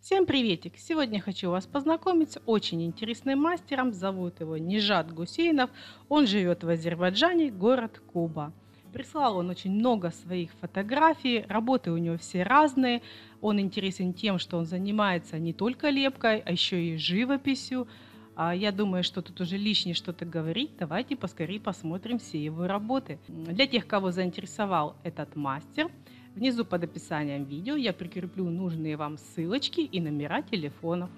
Всем приветик! Сегодня хочу вас познакомить с очень интересным мастером. Зовут его Нижат Гусейнов. Он живет в Азербайджане, город Куба. Прислал он очень много своих фотографий, работы у него все разные. Он интересен тем, что он занимается не только лепкой, а еще и живописью. А я думаю, что тут уже лишнее что-то говорить. Давайте поскорее посмотрим все его работы. Для тех, кого заинтересовал этот мастер, внизу под описанием видео я прикреплю нужные вам ссылочки и номера телефонов.